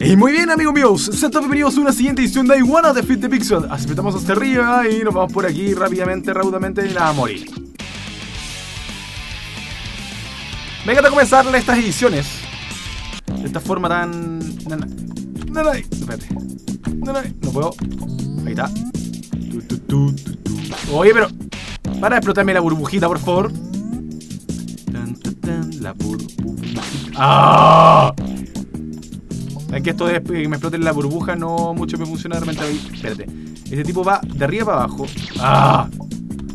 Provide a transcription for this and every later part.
Y muy bien amigos míos, sean bienvenidos a una siguiente edición de Iguana de Fit the Pixel. Así estamos hasta arriba y nos vamos por aquí rápidamente, nada, a morir. Me encanta comenzar estas ediciones De esta forma tan... Espérate. No puedo. Ahí está Oye, pero... Para de explotarme la burbujita, por favor La burbujita ¡Ah! Es que esto de que me exploten la burbuja no mucho me funciona de repente. Espérate. Este tipo va de arriba para abajo. ¡Ah!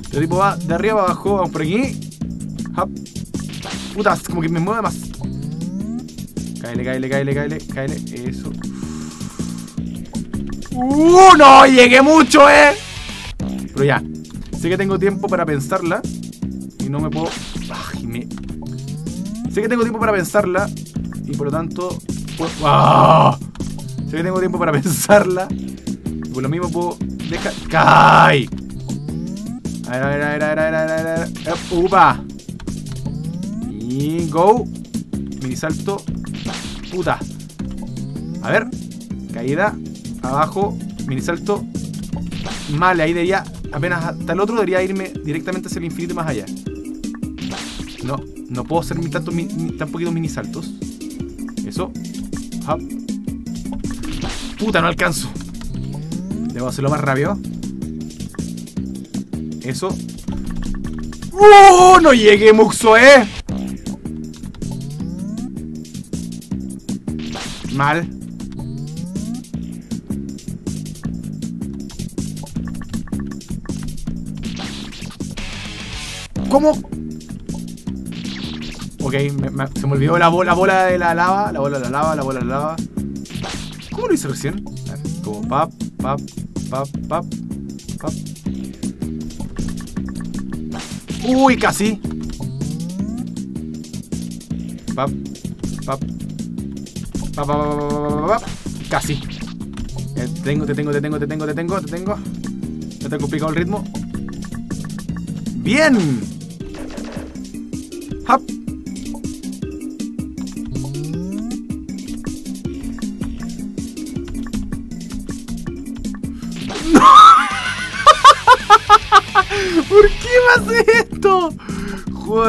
Este tipo va de arriba para abajo. Vamos por aquí. Hop. Putas, como que me mueve más. Cáele, cáele, cáele, cáele, cáele. Eso. ¡Uh! ¡No! Llegué mucho, eh. Pero ya. Sé que tengo tiempo para pensarla. Y no me puedo. Sé que tengo tiempo para pensarla. Y por lo tanto ¡Ah! Sé que tengo tiempo para pensarla. Por lo mismo puedo. Deja. ¡Cay! A ver, a ver, a ver, a ver, a ver, a ver. ¡Upa! Y go. Mini salto. Puta. A ver. Caída. Abajo. Mini salto. Vale, ahí debería. Apenas hasta el otro debería irme directamente hacia el infinito y más allá. No, no puedo hacer ni tanto, ni, tan poquitos mini saltos. Eso. Puta, no alcanzo. Debo hacerlo más rápido. Eso. ¡Uh! No llegué, Muxo, eh. Mal. ¿Cómo? Ok, me, se me olvidó la bola, la bola de la lava, la bola de la lava, la bola de la lava. ¿Cómo lo hice recién? Como pap, pap, pap, pap, pap. Uy, casi. Pap, pap. Pap, pap, pap, pap, Casi. Te tengo, te tengo, te tengo, te tengo, te tengo, te tengo. No te complicado el ritmo. Bien.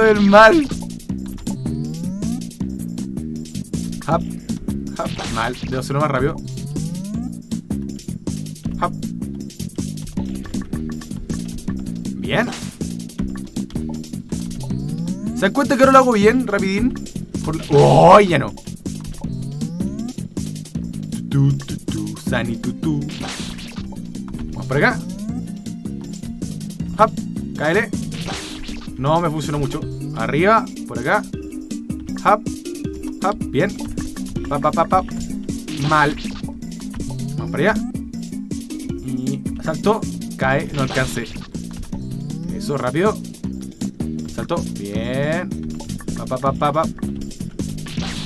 Joder, mal. Hop, hop, mal. Debo hacerlo más rápido. Hop. Bien. ¿Se dan cuenta que ahora lo hago bien, rapidín? Por. ¡Oh, ya no! Tu, tu, tu, Sani, tu, tu. Vamos por acá. Hop, cáele. No me funcionó mucho. Arriba, por acá. Hop, hop, bien. Pap, pap, pap, pap. Mal. Vamos para allá. Y salto. Cae, no alcance. Eso, rápido. Salto. Bien. Pap, pap, pap, pap.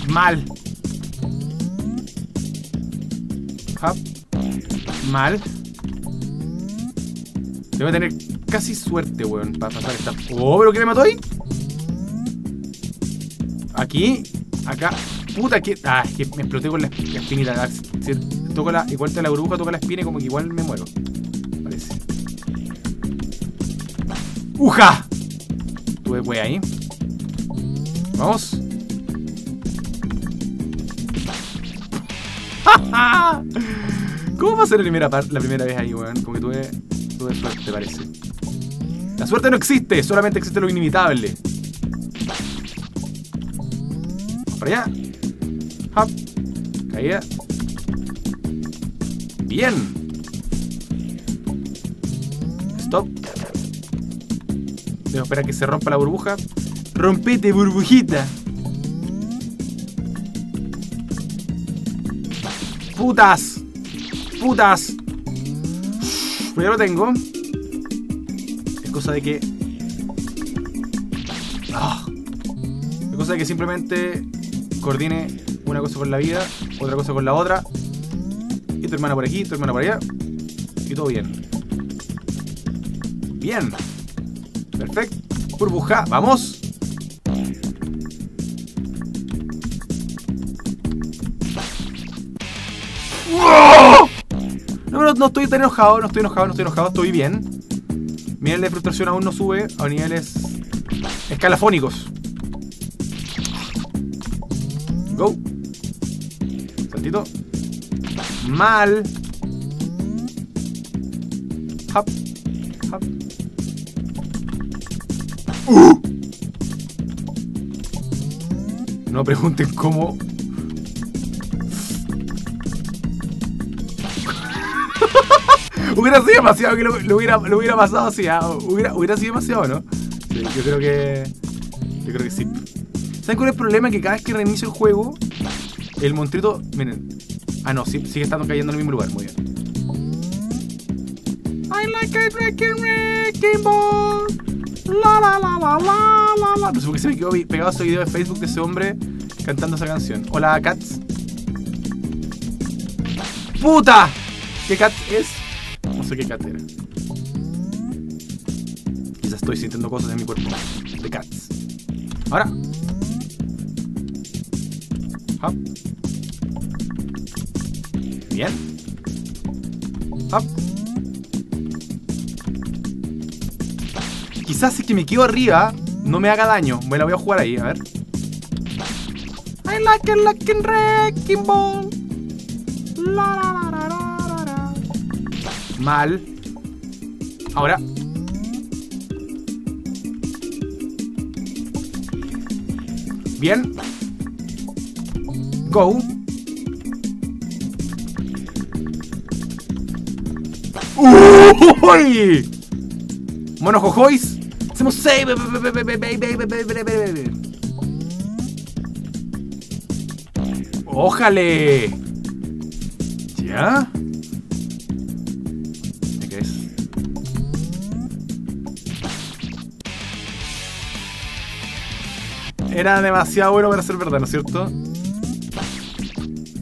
Mal. Hop. Mal. Debo tener casi suerte, weón, para pasar esta... ¡Oh, pero qué me mató ahí! Aquí, acá... Puta, que... Ah, es que me exploté con la, la espinita. Si la... Igual te la burbuja, toca la espina y como que igual me muero. Parece. ¡Uja! Tuve wey ahí. Vamos. ¿Cómo va a ser la primera, la primera vez ahí, weón? Como que tuve, tuve suerte, parece. Suerte no existe, solamente existe lo inimitable. Para allá. Hop. Caída. Bien. Stop. Debo esperar que se rompa la burbuja. Rompete, burbujita. Putas. Putas. Pues ya lo tengo. Cosa de que... Ah. Cosa de que simplemente coordine una cosa con la vida, otra cosa con la otra. Y tu hermana por aquí, tu hermana por allá. Y todo bien. Bien. Perfecto. Burbuja. Vamos. No, no, no estoy tan enojado, no estoy enojado, no estoy enojado, estoy bien. Mi nivel de frustración aún no sube a niveles escalafónicos. Go. Saltito. Mal. Hop. Hop. ¡Uh! No pregunten cómo. Hubiera sido demasiado que lo, hubiera, lo hubiera pasado así. ¿ah? Hubiera, hubiera sido demasiado, ¿no? Sí, yo creo que. Yo creo que sí. ¿Saben cuál es el problema? Que cada vez que reinicio el juego, el monstruito. Miren. Ah, no, sí, sigue estando cayendo en el mismo lugar. Muy bien. I like a wrecking, wrecking ball. La la la la la la la. No sé por qué se me quedó pegado ese video de Facebook de ese hombre cantando esa canción. Hola, Cats. ¡Puta! ¿Qué cat es? Sé qué cat. Quizás estoy sintiendo cosas en mi cuerpo. De cats. Ahora. Bien. Hop. Quizás si que me quedo arriba no me haga daño. Me la voy a jugar ahí, a ver. I like it like in wrecking ball. Mal. Ahora. Bien. Go. ¡Uy! Mono jojois. Hacemos save. ¡Ójale! ¿Ya? Era demasiado bueno para ser verdad, ¿no es cierto?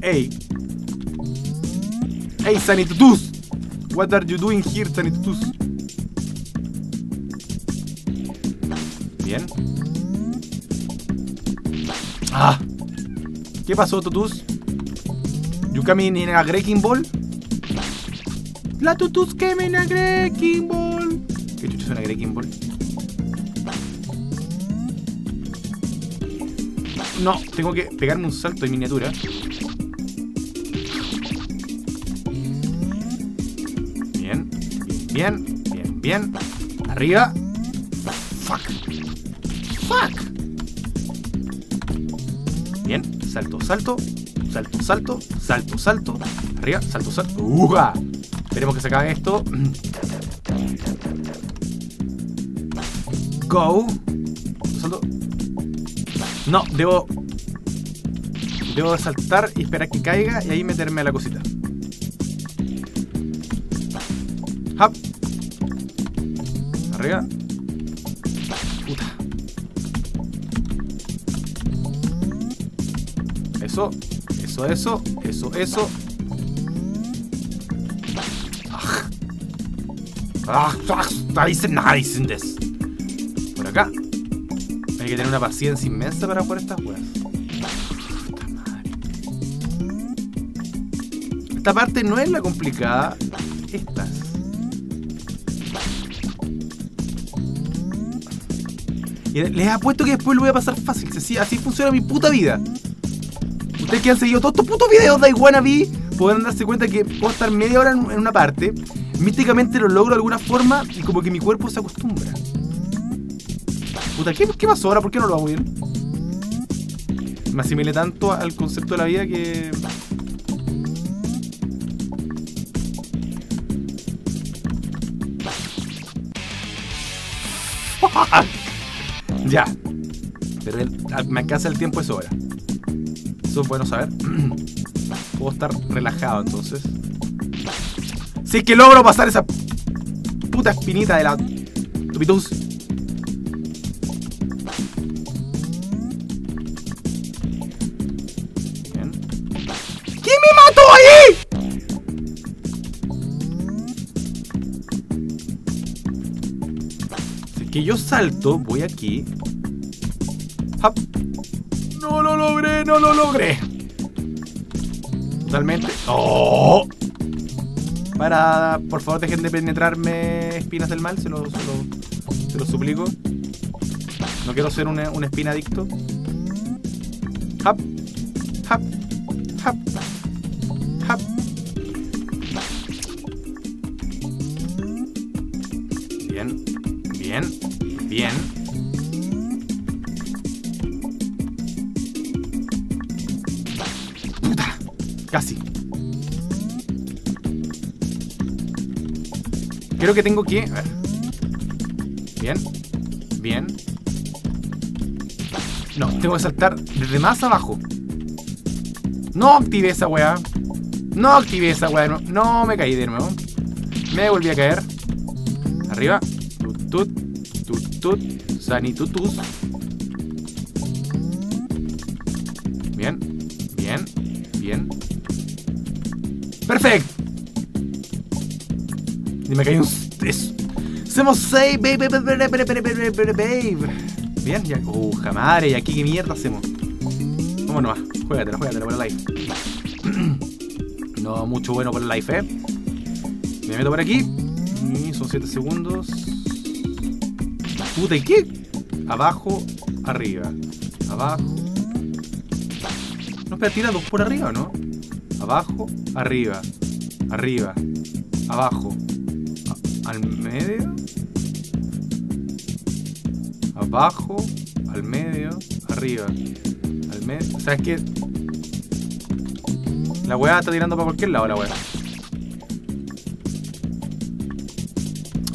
¡Ey! ¡Ey, Sanitutus! What are you doing here, Sanitutus? Bien. ¡Ah! ¿Qué pasó, Tutus? ¿You coming in a Wrecking Ball? La Tutus came in a Wrecking Ball. ¿Qué chucha es una Wrecking Ball? No, tengo que pegarme un salto de miniatura. Bien, bien, bien, bien. Arriba. Fuck. Fuck. Bien, salto, salto, salto, salto, salto, salto, arriba, salto, salto. ¡Uja! Esperemos que se acabe esto. Go. Salto. No, debo. Debo saltar y esperar que caiga y ahí meterme a la cosita. Hop. Arriba. Puta. Eso, eso, eso, eso, eso. Ah, ah, ah, dicen des. Por acá. Hay que tener una paciencia inmensa para jugar estas weas. Esta parte no es la complicada. Estas. Y les apuesto que después lo voy a pasar fácil. Así, así funciona mi puta vida. Ustedes que han seguido todos estos putos videos de Iguanabi podrán darse cuenta que puedo estar media hora en una parte. Místicamente lo logro de alguna forma y como que mi cuerpo se acostumbra. Puta, ¿qué, qué pasó ahora? ¿Por qué no lo hago bien? Me asimilé tanto al concepto de la vida que. ya. El- me alcanza el tiempo, es hora. Eso es bueno saber. Puedo estar relajado entonces. Si es que logro pasar esa puta espinita de la tupitus. Que yo salto, voy aquí. ¡Hap! No lo logré, no lo logré. Totalmente. ¡Oh! Para, por favor, dejen de penetrarme espinas del mal, se lo, se lo, se lo suplico. No quiero ser un, un espina adicto. Hap, hap, hap, hap. Bien, bien, bien. Puta, casi. Creo que tengo que... A ver. Bien, bien. No, tengo que saltar desde más abajo. No activé esa weá. No activé esa weá. No, me caí de nuevo. Me volví a caer. Arriba. Tut. Sanitutus. Bien, bien, bien. Perfecto. Y me caí un... Es, somos 6, baby, baby, baby, baby, baby, baby. Bien, ya. Uh, madre, ¿y aquí qué mierda hacemos? Vámonos, por el no mucho bueno por el live, eh. Me meto por aquí. Y son 7 segundos. Puta, ¿y qué? Abajo, arriba. Abajo. No, espera, tira por arriba, ¿no? Abajo, arriba. Arriba. Abajo. Al medio. Abajo, al medio, arriba. Al medio. O sea, que. La weá está tirando para cualquier lado, la weá.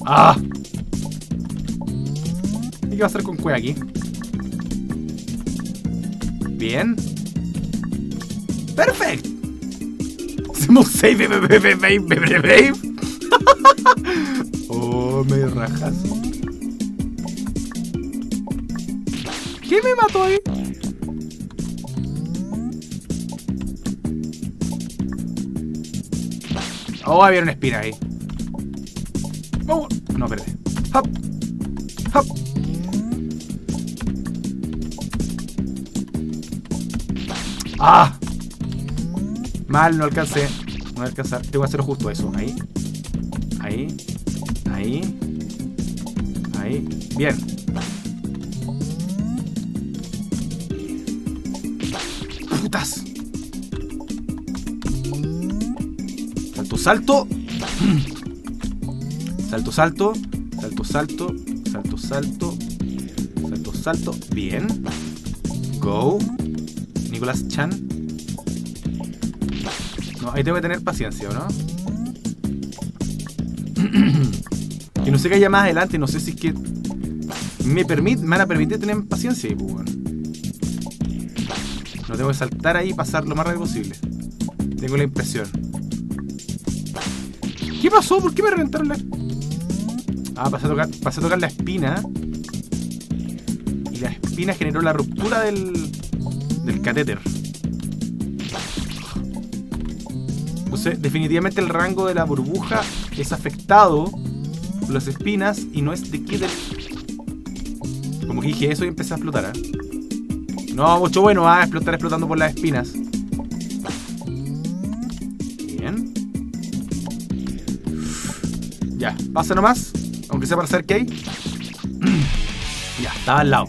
¡Ah! ¿Y qué va a hacer con cueva aquí? Bien. ¡Perfecto! Hacemos save, baby, baby, baby. Oh, me rajas. ¿Qué me mató ahí? Oh, había una espina ahí. Oh, no, espérate. ¡Ah! Mal, no alcancé. No voy a alcanzar. Tengo que hacer justo eso. Ahí. Ahí. Ahí. Ahí. Bien. Putas. Salto, salto. Salto, salto. Salto, salto. Salto, salto. Salto, salto. Bien. Go. Nicolás Chan. No, ahí tengo que tener paciencia, ¿o no? que no sé qué haya más adelante, no sé si es que me, permite, me van a permitir tener paciencia y pues. No tengo que saltar ahí y pasar lo más rápido posible. Tengo la impresión. ¿Qué pasó? ¿Por qué me reventaron la... Ah, pasé a tocar, pasé a tocar la espina. Y la espina generó la ruptura del catéter. Entonces, definitivamente el rango de la burbuja es afectado por las espinas y no es de del... Como dije eso y empecé a explotar, ¿eh? No, mucho bueno, a explotar explotando por las espinas. Bien. Ya, pasa nomás. Aunque sea para hacer que hay. Ya, estaba al lado.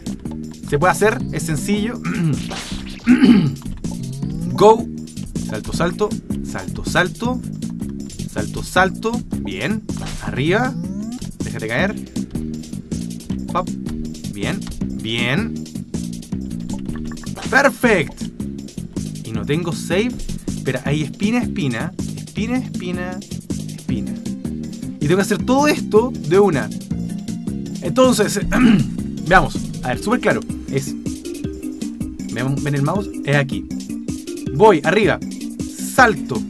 Se puede hacer, es sencillo. Go. Salto, salto. Salto, salto. Salto, salto. Bien. Arriba. Déjate caer. Pop. Bien. Bien. Perfect. Y no tengo save. Pero hay espina, espina. Espina, espina. Espina. Y tengo que hacer todo esto de una. Entonces, veamos. A ver, súper claro. Es. ¿Ven el mouse? Es aquí. Voy, arriba. Salto.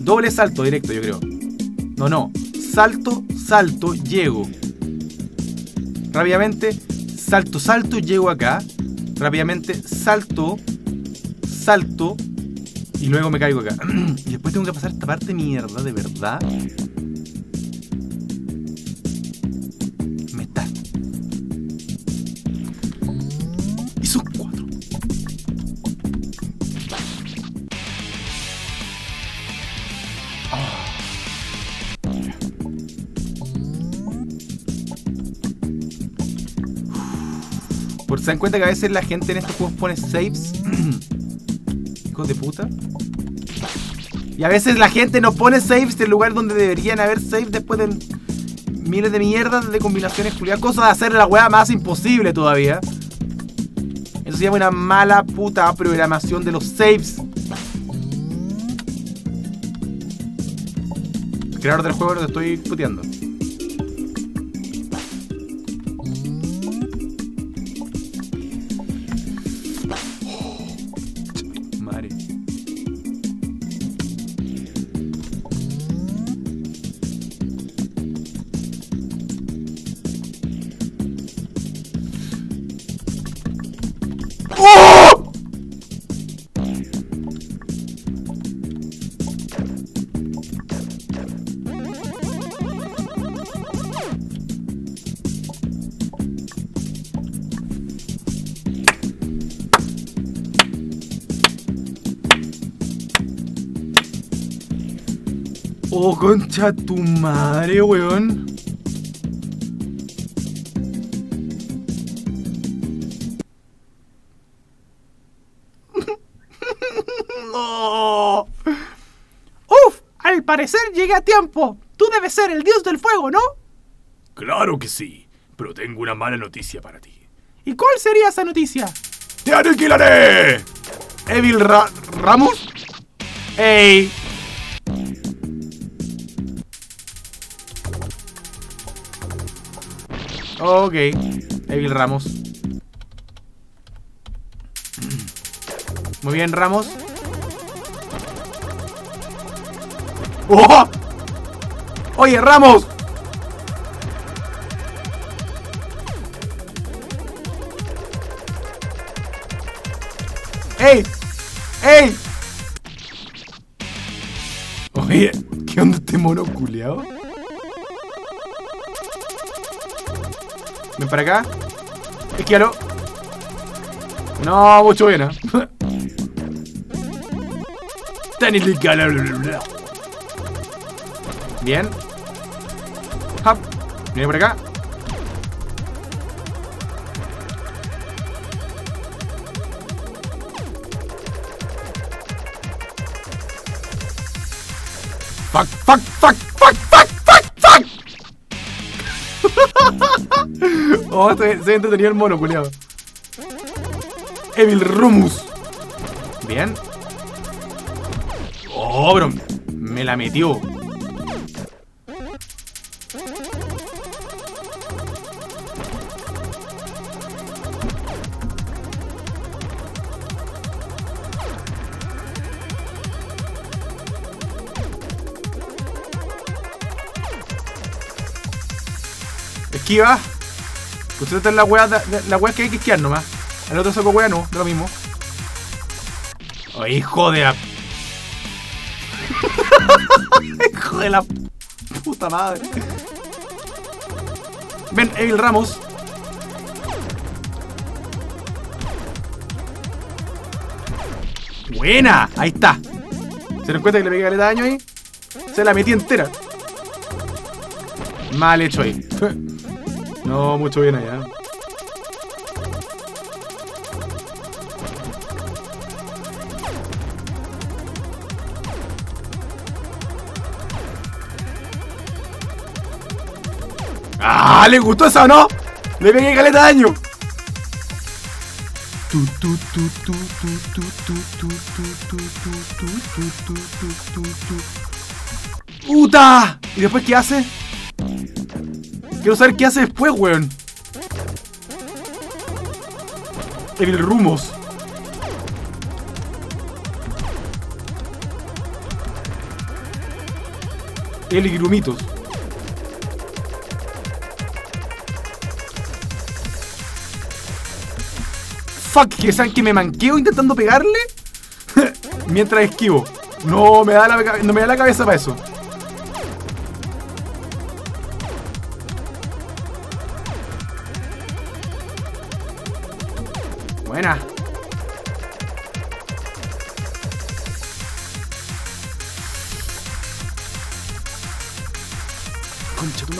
Doble salto directo, yo creo. No, no. Salto, salto, llego. Rápidamente. Salto, salto, llego acá. Rápidamente. Salto. Salto. Y luego me caigo acá. y después tengo que pasar esta parte mierda, de verdad. Por se dan cuenta que a veces la gente en estos juegos pone saves. Hijos de puta. Y a veces la gente no pone saves del lugar donde deberían haber saves después de miles de mierdas de combinaciones culiadas. Cosa de hacer la weá más imposible todavía. Eso se llama una mala puta programación de los saves. El creador del juego lo estoy puteando. Oh, concha tu madre, weón. No. ¡Uf! Al parecer llegué a tiempo. Tú debes ser el dios del fuego, ¿no? Claro que sí, pero tengo una mala noticia para ti. ¿Y cuál sería esa noticia? ¡Te aniquilaré! Evil Ra- Ramos. Ey. Ok. Evil Ramos. Muy bien, Ramos. ¡Oh! Oye, Ramos. ¡Ey! ¡Ey! Oye, ¿qué onda este mono culeado? Ven para acá. Esquíalo. No, mucho bien. Bien. Hop. Viene por acá. Fuck, fuck, fuck, oh, se, se el mono, culiado. Evil Rumus. Bien. Oh. Me la metió. Esquiva. Usted la wea, la wea que hay que esquivar nomás. El otro saco wea no, de lo mismo. Oh, hijo de la. hijo de la puta madre. Ven, Evil Ramos. Buena, ahí está. ¿Se dan cuenta que le pegué caleta daño ahí? Se la metí entera. Mal hecho ahí. No, mucho bien allá. ¡Ah! ¿Le gustó esa o no? ¡Le pegué caleta daño! ¡Uta! ¿Y después qué hace? Quiero saber qué hace después, weón. Evil Rumos. El Grumitos. Fuck, que saben que me manqueo intentando pegarle mientras esquivo. No me da la, no me da la cabeza para eso.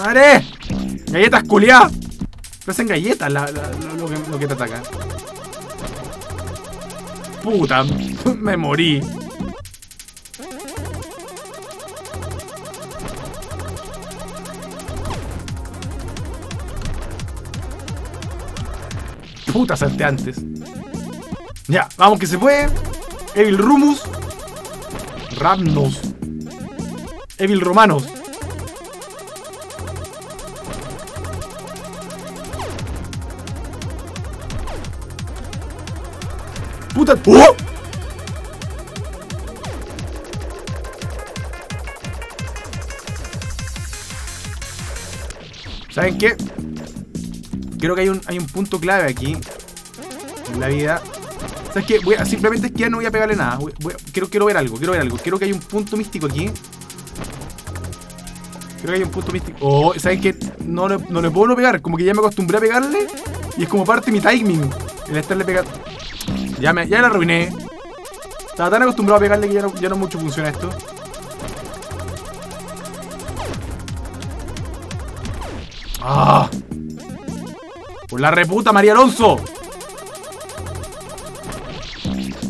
Madre. Galletas culiadas. Parecen galletas lo que te ataca. Puta, me morí. Puta, salté antes. Ya, vamos que se puede. Evil Rumus. Ramnos. Evil Romanos. ¿Saben qué? Creo que hay un, hay un punto clave aquí. En la vida. ¿Sabes qué? Simplemente es que ya no voy a pegarle nada. Voy- quiero, ver algo, quiero ver algo. Quiero que hay un punto místico aquí. Creo que hay un punto místico. Oh, ¿saben qué? No, le- no le puedo no pegar. Como que ya me acostumbré a pegarle. Y es como parte de mi timing. El estarle pegando. Ya, me, ya la arruiné. Estaba tan acostumbrado a pegarle que ya no, ya no mucho funciona esto. ¡Ah! Por la reputa, María Alonso.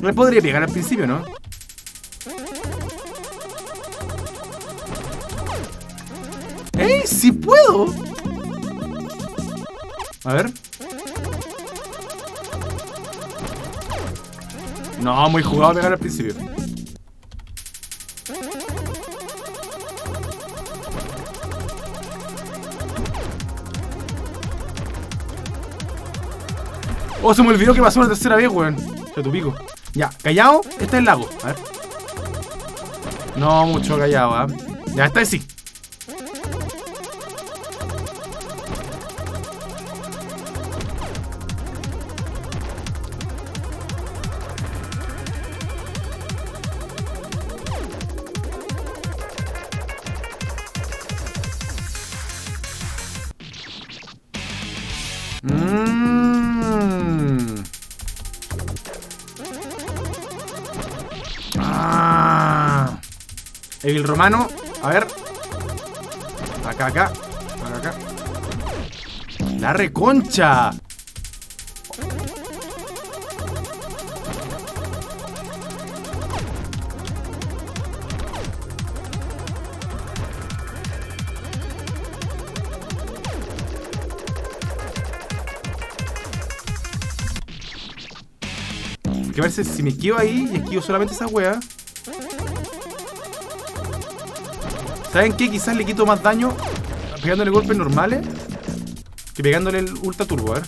No le podría pegar al principio, ¿no? ¡Ey! ¡Sí puedo! A ver. No, muy jugado a pegar al principio. Oh, se me olvidó que pasó una tercera vez, weón. Ya tu pico. Ya, callado, este es el lago. A ver. No, mucho callado, ¿ah? Ya, esta es sí. Evil Romano. A ver. Acá, acá. Acá, acá. La reconcha. Que ver si me esquivo ahí y esquivo solamente esa wea. ¿Saben qué? Quizás le quito más daño pegándole golpes normales que pegándole el ultra turbo, a ver.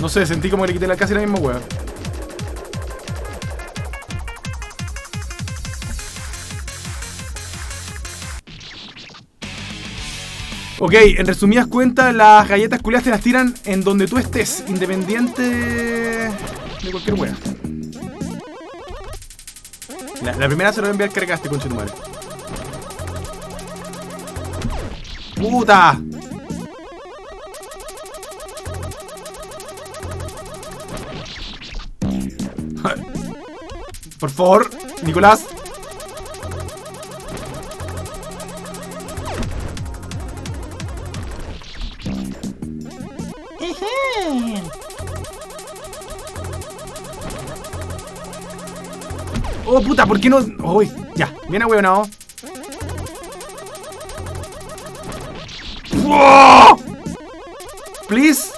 No sé, sentí como que le quité la casi la misma wea. Ok, en resumidas cuentas, las galletas culiadas te las tiran en donde tú estés, independiente de cualquier wea. La, primera se lo voy a enviar cargaste, concha de tu madre. ¡Puta! Por favor, Nicolás. Puta, ¿por qué no? Uy, ya, bien ahueonado. Please.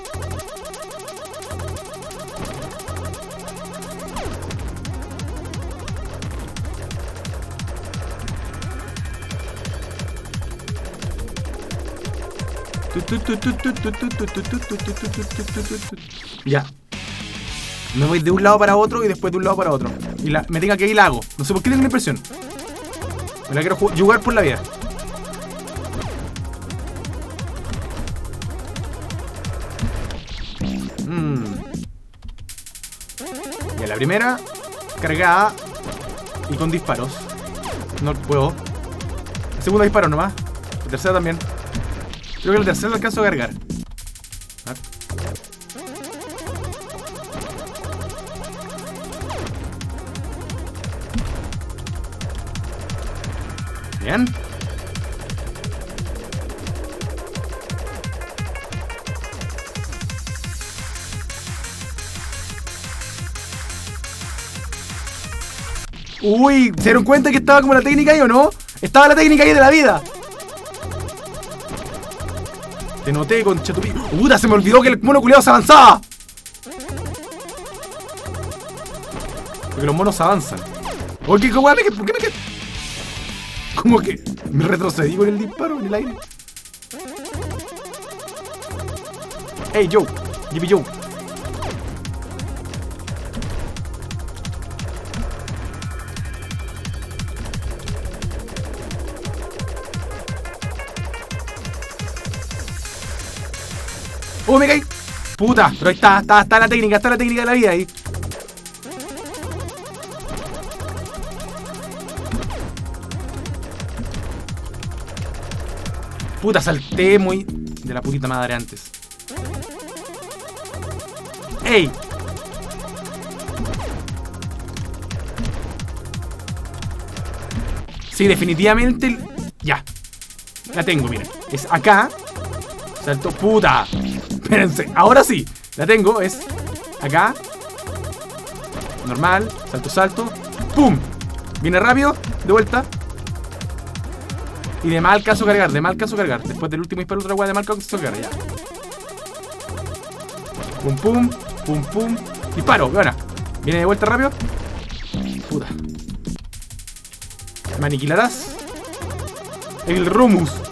Ya. Me voy de un lado para otro y después de un lado para otro. Y la, me tenga que ir la hago. No sé por qué tengo la impresión. Me la quiero ju- jugar por la vida. Mm. Ya, la primera, cargada y con disparos. No puedo. La segunda disparo nomás. La tercera también. Creo que la tercera la alcanzo a cargar. Uy, ¿se dieron cuenta que estaba como la técnica ahí o no? Estaba la técnica ahí de la vida. Te noté, con tu Puta, se me olvidó que el mono culiado se avanzaba. Porque los monos avanzan. Oye, ¿qué weá ¿Por qué me quedé? Como que me retrocedí con el disparo en el aire. Hey, Joe. Jimmy Joe. ¡Oh, me caí! Puta, pero ahí está, está, está la técnica, está la técnica de la vida ahí. Puta, salté muy de la putita madre antes. ¡Ey! Sí, definitivamente. Ya. La tengo, miren. Es acá. Salto. ¡Puta! Espérense. Ahora sí. La tengo. Es acá. Normal. Salto, salto. ¡Pum! Viene rápido. De vuelta. Y de mal caso cargar, de mal caso cargar. Después del último disparo, otra weá de mal caso cargar, ya. Pum, pum, pum, pum. Disparo, ahora. Viene de vuelta rápido. Puta. ¿Me aniquilarás? El Rumus.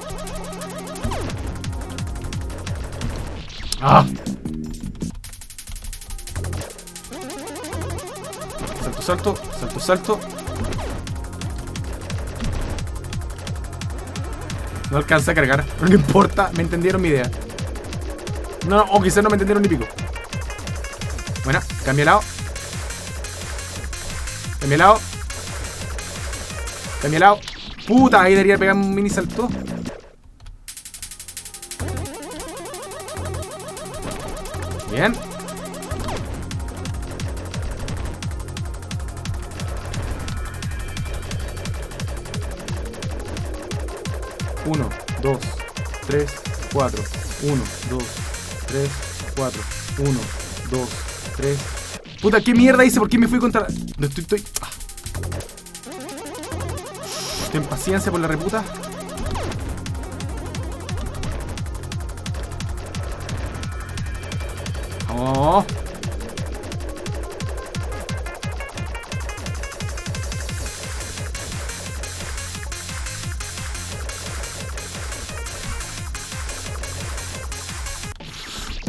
Ah. Salto, salto, salto, salto. No alcanza a cargar. No importa, me entendieron mi idea. No, o quizás no me entendieron ni pico. Buena, cambia de lado. Cambia lado. Cambia lado. Puta, ahí debería pegar un mini salto. Bien. Uno, dos, tres, cuatro. Uno, dos, tres, cuatro. Uno, dos, tres. Puta, ¿qué mierda hice? ¿Por qué me fui contra.? Estoy. estoy... ah. Ten paciencia por la reputa.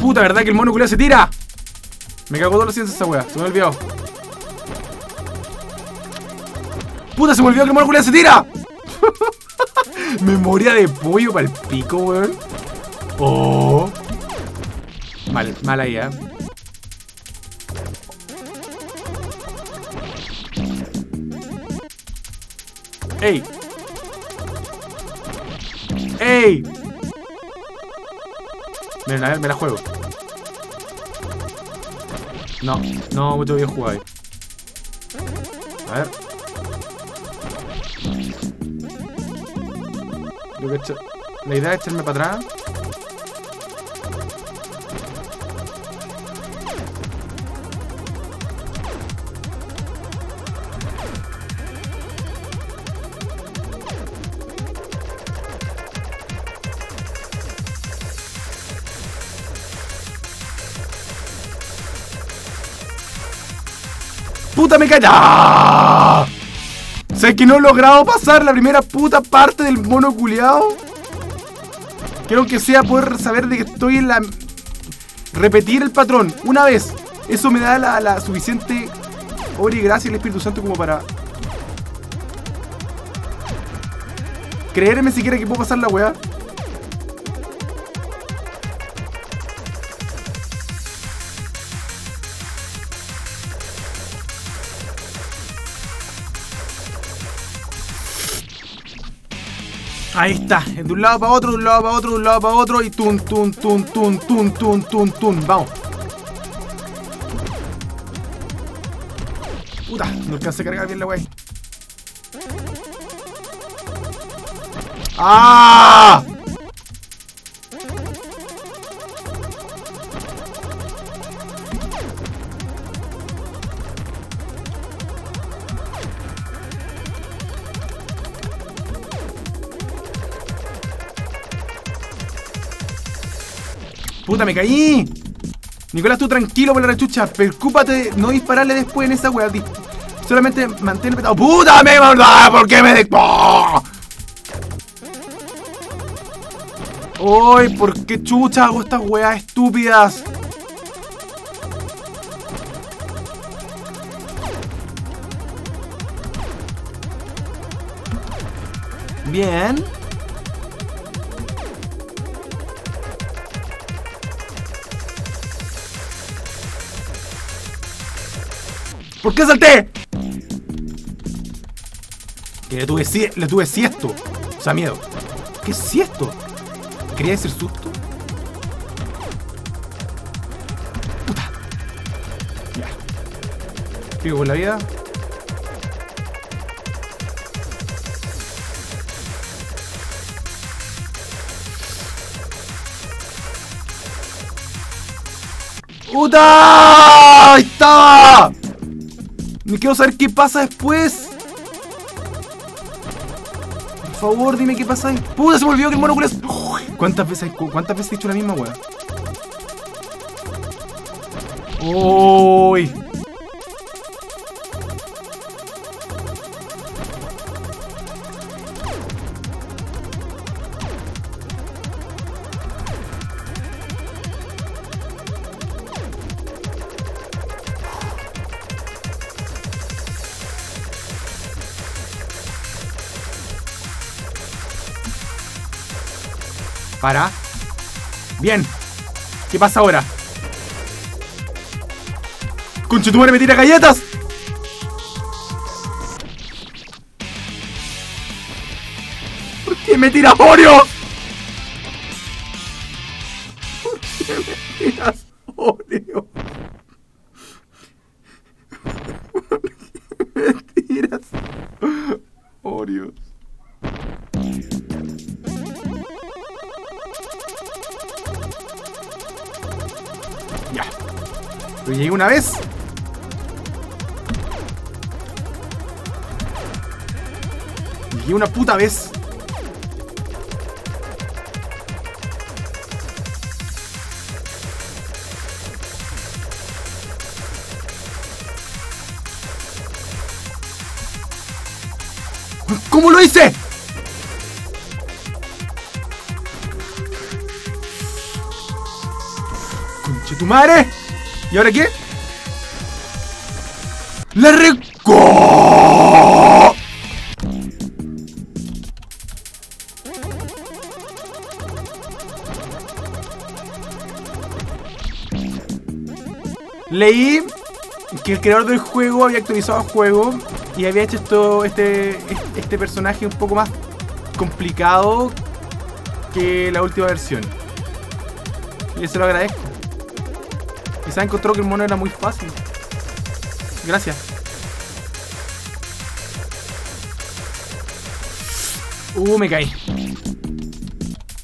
Puta, ¿verdad que el mono culiao se tira? Me cagó toda la ciencia esa wea, se me olvidó. Puta, se me olvidó que el mono culiao se tira. Memoria de pollo para el pico, weón. Oh. Mal, mal ahí, eh. ¡Ey! ¡Ey! Miren, a ver, me la juego. No, no, mucho bien jugado ahí. A ver. La idea es echarme para atrás. ¡Puta me caí! ¡Ah! Sé que no he logrado pasar la primera puta parte del mono culeado. Quiero que sea poder saber de que estoy en la. Repetir el patrón una vez. Eso me da la, la suficiente obra y gracia del Espíritu Santo como para. Creerme siquiera que puedo pasar la weá. Ahí está, de un lado para otro, de un lado para otro, de un lado para otro y tun, tun, tun, tun, tun, tun, tun, tun. Vamos. Puta, no alcancé a cargar bien la wey. ¡Ah! Puta, me caí. Nicolás, tú tranquilo por la rechucha. Preocúpate de no dispararle después en esa. Di- Solamente mantén petado. ¡Puta, me maldad! ¿Por qué me de... ¡Oh! ¡Uy! ¿Por qué chucha hago estas weas estúpidas? Bien. ¿Por qué salté? Que le tuve, sie- le tuve siesto. O sea, miedo. ¿Qué es siesto? ¿Quería decir susto? Puta. Ya. Pico con la vida. ¡Puta! ¡Ahí estaba! Me quiero saber qué pasa después. Por favor, dime qué pasa ahí. ¡Puta! Se me olvidó que el mono ¿Cuántas veces, cu- ¿Cuántas he hecho la misma weá? ¡Uy! Para. Bien. ¿Qué pasa ahora? ¡Conche tu madre me tira galletas! ¿Por qué me tira Oreo? Pero llegué una vez. Llegué una puta vez. ¿Cómo lo hice? Conche tu madre. ¿Y ahora qué? ¡La reco! Leí que el creador del juego había actualizado el juego y había hecho esto, este, este personaje un poco más complicado que la última versión. Y se lo agradezco. Quizá encontró que el mono era muy fácil. Gracias. Uh, me caí.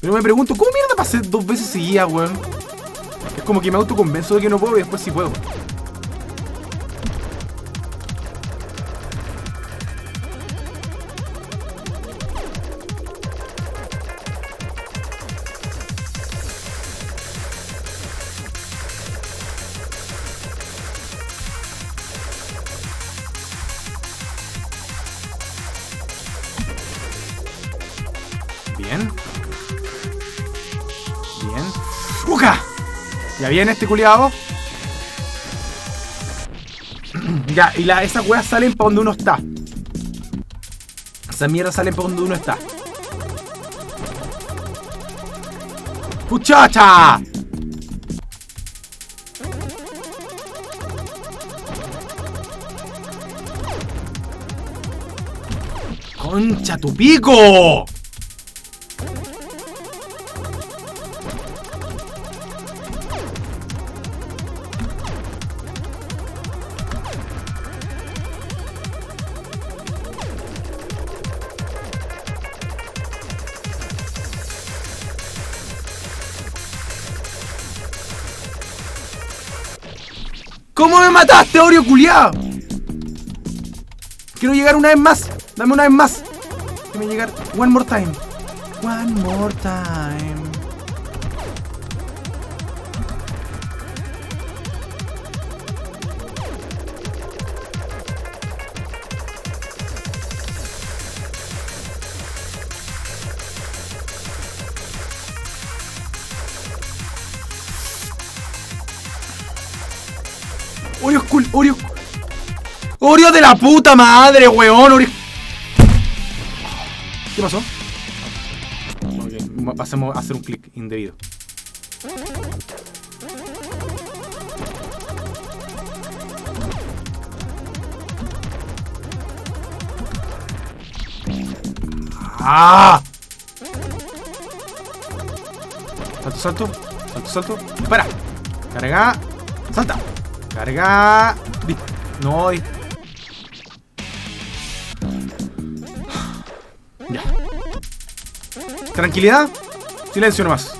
Pero me pregunto, ¿cómo mierda pasé dos veces seguidas, weón? Es como que me autoconvenzo de que no puedo y después sí puedo. Viene este culiado. ya, y la, esas weas salen para donde uno está. Esas mierdas salen para donde uno está. ¡Muchacha! ¡Concha tu pico! ¿Cómo me mataste, Oreo culiao? Quiero llegar una vez más. Dame una vez más. Déjame llegar. One more time. One more time. La puta madre, weón. ¿Qué pasó? Ok, pasemos a hacer un clic indebido. ¡Ah! Salto, salto, salto, salto. Dispara. Carga. Salta. Carga. No. Tranquilidad. Silencio nomás.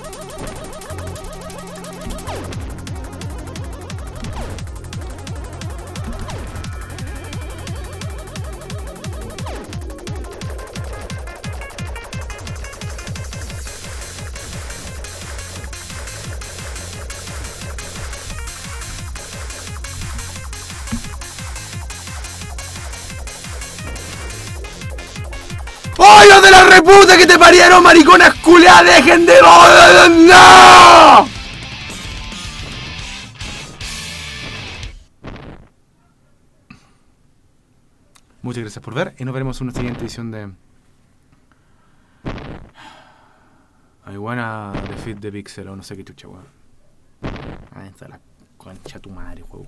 De reputa que te parieron, mariconas culeadas! ¡Dejen de... ¡No! Muchas gracias por ver y nos veremos en una siguiente edición de... I wanna defeat the pixel o no sé qué chucha, weón. Ah, esta es la concha tu madre, juego.